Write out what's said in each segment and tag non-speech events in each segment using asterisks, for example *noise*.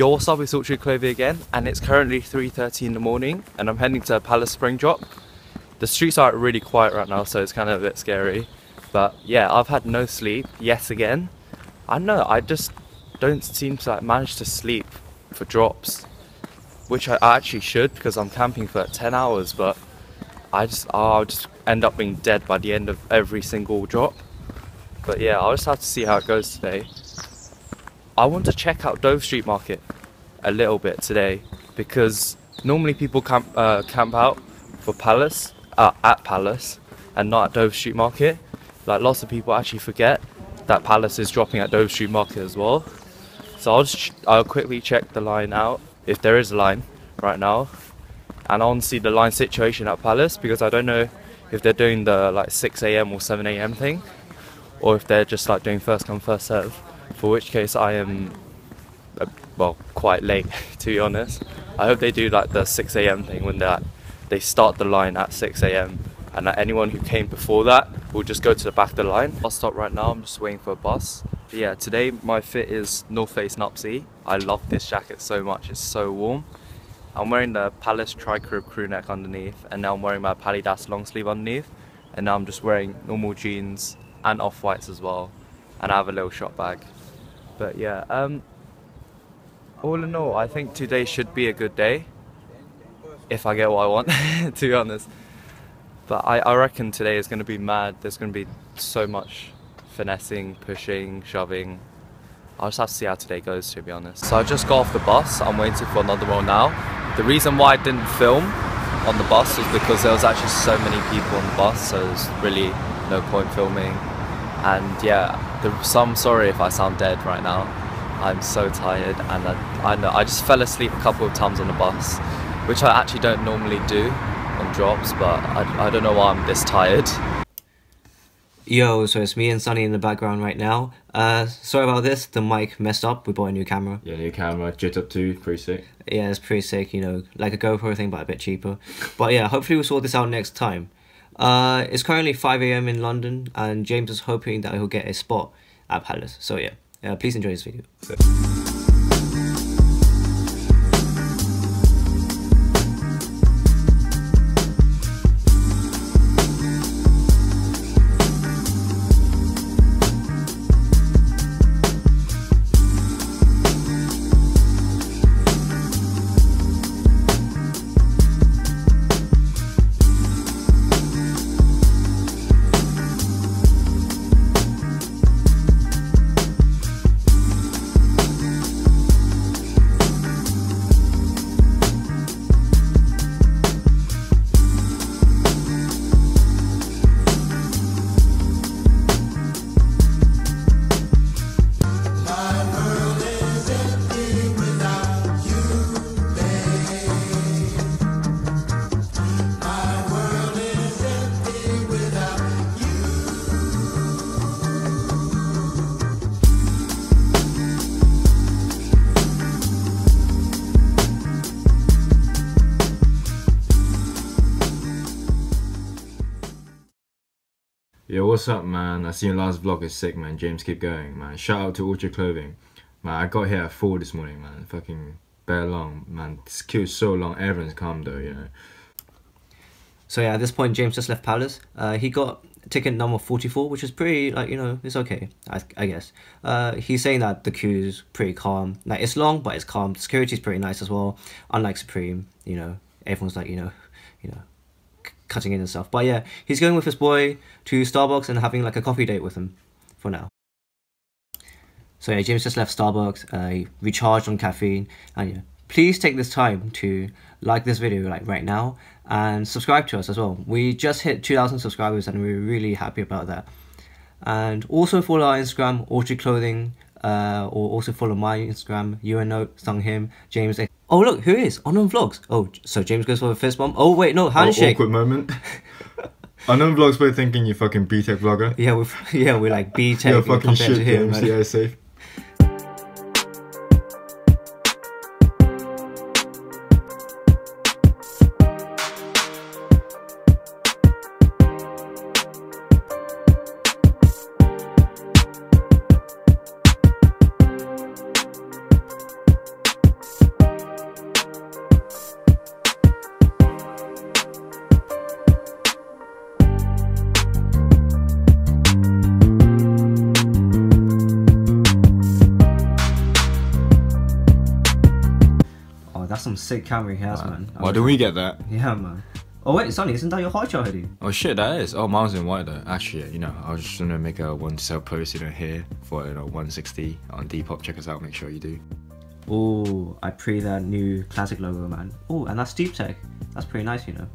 Yo, what's up? It's Orchard Clothing again, and it's currently 3.30 in the morning, and I'm heading to Palace Spring Drop. The streets are really quiet right now, so it's kind of a bit scary. But yeah, I've had no sleep, yet again. I know, I just don't seem to like, manage to sleep for drops. Which I actually should, because I'm camping for 10 hours, but I just, oh, I'll just end up being dead by the end of every single drop. But yeah, I'll just have to see how it goes today. I want to check out Dover Street Market a little bit today because normally people camp uh, camp out for Palace uh, at Palace and not at Dover Street Market. Like lots of people actually forget that Palace is dropping at Dover Street Market as well. So I'll just I'll quickly check the line out if there is a line right now, and I want to see the line situation at Palace because I don't know if they're doing the like 6 a.m. or 7 a.m. thing, or if they're just like doing first come first serve for which case I am, well, quite late *laughs* to be honest. I hope they do like the 6 a.m. thing when they they start the line at 6 a.m. and that anyone who came before that will just go to the back of the line. I'll stop right now. I'm just waiting for a bus. But yeah, today my fit is North Face Nuptse. I love this jacket so much. It's so warm. I'm wearing the Palace Tri-Ferg crew neck underneath and now I'm wearing my Palidas long sleeve underneath and now I'm just wearing normal jeans and off-whites as well and I have a little shop bag. But yeah, um, all in all, I think today should be a good day. If I get what I want, *laughs* to be honest. But I, I reckon today is going to be mad. There's going to be so much finessing, pushing, shoving. I'll just have to see how today goes, to be honest. So I just got off the bus. I'm waiting for another one now. The reason why I didn't film on the bus was because there was actually so many people on the bus, so there's really no point filming. And yeah, the, so I'm sorry if I sound dead right now. I'm so tired and I, I, know, I just fell asleep a couple of times on the bus, which I actually don't normally do on drops, but I, I don't know why I'm this tired. Yo, so it's me and Sunny in the background right now. Uh, sorry about this, the mic messed up. We bought a new camera. Yeah, new camera, Jit Up 2, pretty sick. Yeah, it's pretty sick, you know, like a GoPro thing, but a bit cheaper. But yeah, hopefully we'll sort this out next time. Uh, it's currently 5 a.m. in London, and James is hoping that he'll get a spot at Palace. So yeah, uh, please enjoy this video. What's up, man? I seen your last vlog is sick, man. James, keep going, man. Shout out to Orchard Clothing. Man, I got here at 4 this morning, man. Fucking bare long, man. This queue is so long. Everyone's calm, though, you know. So yeah, at this point, James just left Palace. Uh, he got ticket number 44, which is pretty, like, you know, it's okay, I, I guess. Uh, he's saying that the queue is pretty calm. Like, it's long, but it's calm. Security is pretty nice as well. Unlike Supreme, you know, everyone's like, you know, you know, cutting in and stuff. But yeah, he's going with his boy to Starbucks and having like a coffee date with him for now. So yeah, James just left Starbucks, uh, recharged on caffeine, and yeah, please take this time to like this video like right now and subscribe to us as well. We just hit 2,000 subscribers and we're really happy about that. And also follow our Instagram, Orchard Clothing, uh, or also follow my Instagram, Note, Sung Him, James. Oh look, who is Unknown Vlogs? Oh, so James goes for the fist bump. Oh wait, no handshake. Awkward moment. *laughs* Unknown Vlogs, we're thinking you fucking BTEC vlogger. Yeah, we yeah we're like BTEC. You're fucking shit, James. Yeah, safe. That's some sick camera he has, man. Why do we get that? Yeah, man. Oh wait, Sunny, isn't that your hot shot hoodie? Oh shit, that is. Oh, mine's in white though. Actually, you know, I was just gonna make a one to sell post, you know, here for you know 160 on Depop. Check us out. Make sure you do. Oh, I pre that new classic logo, man. Oh, and that's Deep Tech. That's pretty nice, you know.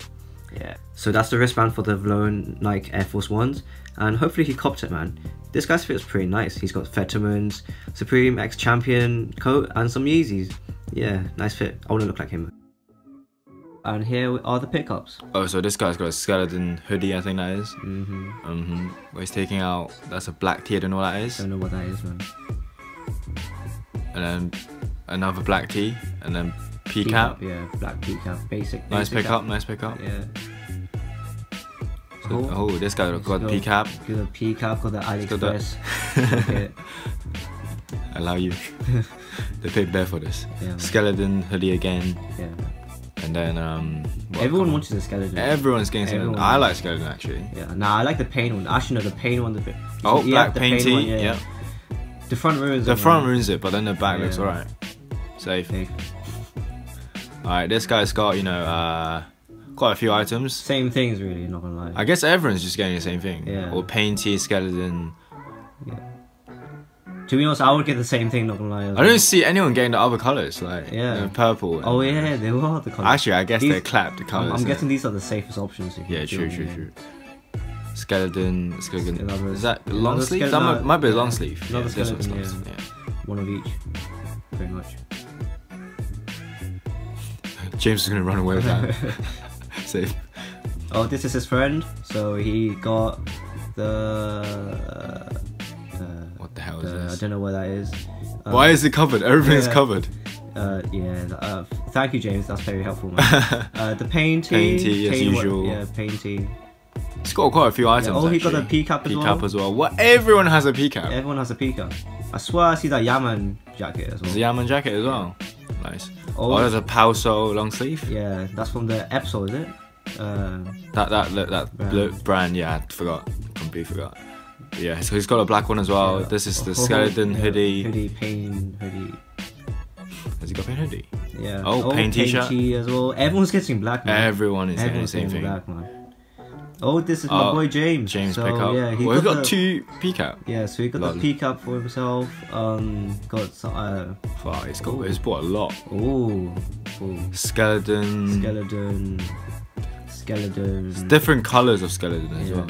Yeah. So that's the wristband for the Vlone Nike Air Force Ones, and hopefully he copped it, man. This guy's fit's pretty nice. He's got Fetterman's, Supreme X Champion coat, and some Yeezys. Yeah, nice fit. I want to look like him. And here are the pickups. Oh, so this guy's got a skeleton hoodie, I think that is. Mm-hmm. Mm-hmm. Where he's taking out. That's a black tee. I don't know what that is. I don't know what that is, man. And then another black tee, and then P cap. Yeah, black P cap. Basic. Nice basic pickup. cap. Nice pickup. Yeah. So- Cool. oh, this guy got the P cap. Got the P cap, got the got the- AliExpress. *laughs* pocket. Allow you. *laughs* they paid bare for this. Yeah. Skeleton hoodie again, yeah. and then um. what- Everyone wants a skeleton. Everyone's getting skeleton. I like skeleton actually. Yeah, nah, I like the Payne one. Actually, no, the Payne one. The bit. Oh, yeah, black the Payne tee. one, yeah. The front ruins. The it, front man. ruins it, but then the back looks alright. Safe. Okay. Alright, this guy's got, you know, uh, quite a few items. Same things, really. Not gonna lie. I guess everyone's just getting the same thing. Yeah. Or Payne tee, skeleton. To be honest, I would get the same thing. Not gonna lie. I don't see anyone getting the other colours, like Yeah. you know, purple. and- Oh yeah, they were the colors. Actually, I guess These- they clapped the I'm, colours. I'm yeah. guessing these are the safest options. Yeah, true, true, true. Skeleton, skeleton. Is that long sleeve? That might, might be a long sleeve. Another yeah, this one's skeleton, long yeah. sleeve, One of each, pretty much. James is gonna run away with that. *laughs* Safe. Oh, this is his friend. So he got the. Uh, hell is the I don't know what that is. Um, Why is it covered? Everything's yeah. covered. Uh, yeah. Uh, thank you, James. That's very helpful, man. *laughs* uh, the painty. Painty, as paint what- usual. yeah, painty. It's got quite a few items. oh, he got a actually. P cap as P well. as well. What? Everyone has a P cap. Everyone has a P cap. I swear I see that Yaman jacket as well. There's a Yaman jacket as well. Nice. Oh. Oh, there's a Palso long sleeve. Yeah, that's from the Epsol, is it? Uh, That that that, that Brand. blue brand. Yeah, I forgot. Completely forgot. Yeah, so he's got a black one as well. yeah. This is the Oh, skeleton yeah, hoodie. Hoodie, paint, hoodie. Has he got Payne hoodie? Yeah. Oh, Payne t-shirt. as well. Everyone's getting black, man. Everyone is getting the Everyone's same getting thing. black, man. Oh, this is my Oh, boy James. James so, pick up. Yeah, he well, got, got the, two P cap. Yeah, so he got Lol. the P cap for himself. Um, got some. Uh, Wow, he's got he's bought a lot. oh, oh, Skeleton. skeleton, skeleton. Different colors of skeleton as Yeah. well.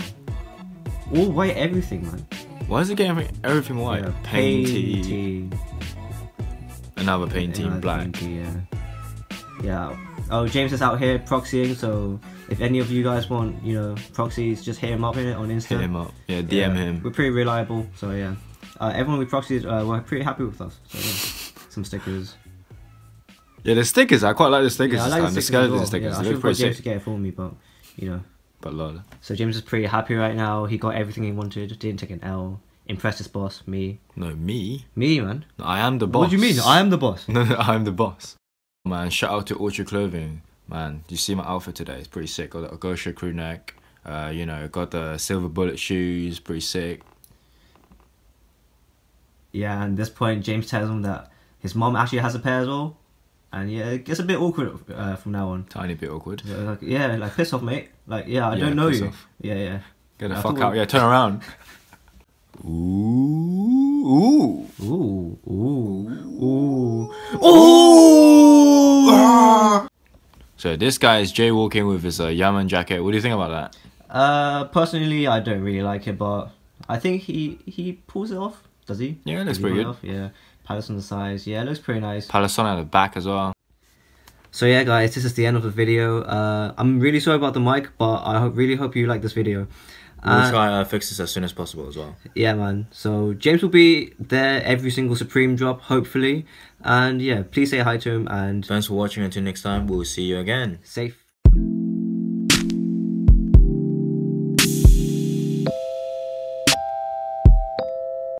Oh, white everything, man. Why is it getting everything, white? Yeah, Painty. painty. Another painty in Another black. painty, yeah. Yeah. Oh, James is out here proxying, so if any of you guys want, you know, proxies, just hit him up in it on Insta. Hit him up. Yeah, DM Yeah, him. We're pretty reliable, so yeah. Uh, everyone we proxied uh, were pretty happy with us. So yeah. Some stickers. Yeah, the stickers. I quite like the stickers yeah, I this like time. the The stickers skeleton well. stickers. Yeah, I should have James sick. to get it for me, but you know. But lol. So James is pretty happy right now. He got everything he wanted. Didn't take an L. Impressed his boss, me. No, me. Me, man. I am the boss. What do you mean? I am the boss. No, no, I'm the boss. Man, shout out to Orchard Clothing. Man, you see my outfit today? It's pretty sick. Got the a Gosha crew neck. Uh, you know, got the silver bullet shoes. Pretty sick. Yeah, and at this point, James tells him that his mom actually has a pair as well. And yeah, it gets a bit awkward uh, from now on. Tiny bit awkward. So, like, yeah, like piss off, mate. Like, yeah, I Yeah, don't know you. off. Yeah, yeah. Get the I fuck out. we- Yeah, turn around. *laughs* Ooh. Ooh. Ooh, ooh, ooh, ooh. So this guy is jaywalking with his uh, Yaman jacket. What do you think about that? Uh, personally, I don't really like it, but I think he he pulls it off. Does he? Yeah, it looks pretty good. Off? Yeah, palace on the sides. Yeah, it looks pretty nice. Palasona at the back as well. So yeah, guys, this is the end of the video. Uh, I'm really sorry about the mic, but I hope, really hope you like this video. Uh, we'll try to fix this as soon as possible as well. yeah, man. So James will be there every single Supreme drop, hopefully. And yeah, please say hi to him and Thanks for watching. Until next time, we'll see you again. safe.